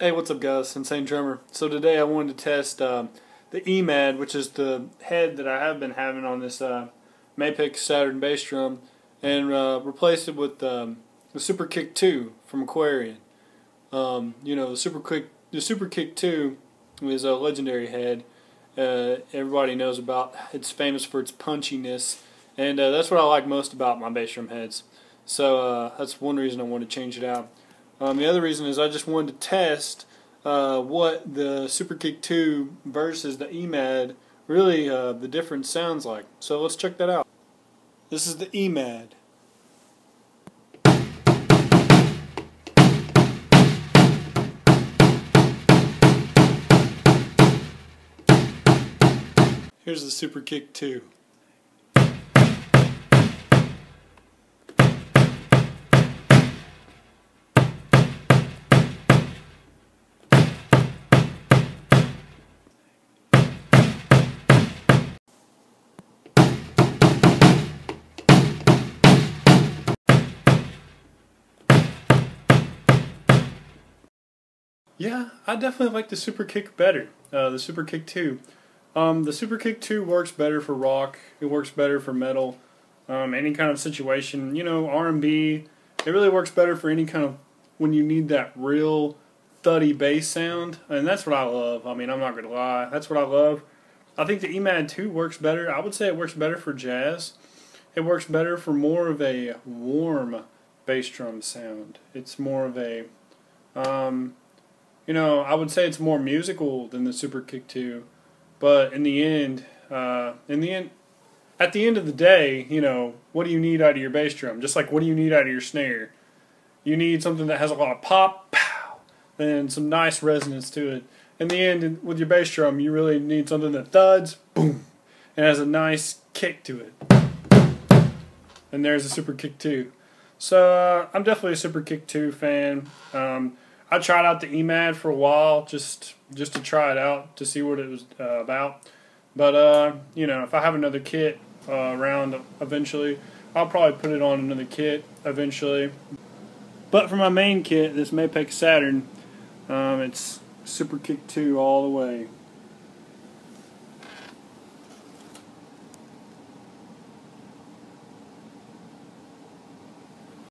Hey, what's up, guys? Insane Drummer. So today I wanted to test um, the EMAD, which is the head that I have been having on this uh, Saturn bass drum, and uh, replace it with um, the Super Kick 2 from Aquarian. Um, you know, the Super Kick, the Super Kick 2 is a legendary head. Uh, everybody knows about. It's famous for its punchiness, and uh, that's what I like most about my bass drum heads. So uh, that's one reason I wanted to change it out. Um, the other reason is I just wanted to test uh, what the Super Kick 2 versus the EMAD really uh, the difference sounds like. So let's check that out. This is the EMAD. Here's the Super Kick 2. Yeah, I definitely like the Super Kick better. Uh, the Super Kick 2. Um, the Super Kick 2 works better for rock. It works better for metal. Um, any kind of situation. You know, R&B. It really works better for any kind of when you need that real thuddy bass sound. And that's what I love. I mean, I'm not going to lie. That's what I love. I think the EMAD 2 works better. I would say it works better for jazz. It works better for more of a warm bass drum sound. It's more of a... Um, you know, I would say it's more musical than the Super Kick 2, but in the end, uh, in the end, at the end of the day, you know, what do you need out of your bass drum? Just like what do you need out of your snare? You need something that has a lot of pop, pow, and some nice resonance to it. In the end, with your bass drum, you really need something that thuds, boom, and has a nice kick to it. And there's a Super Kick 2. So uh, I'm definitely a Super Kick 2 fan. Um, I tried out the EMAD for a while just just to try it out to see what it was uh, about. But uh, you know, if I have another kit uh, around eventually, I'll probably put it on another kit eventually. But for my main kit, this Mapex Saturn, um, it's Super Kick 2 all the way.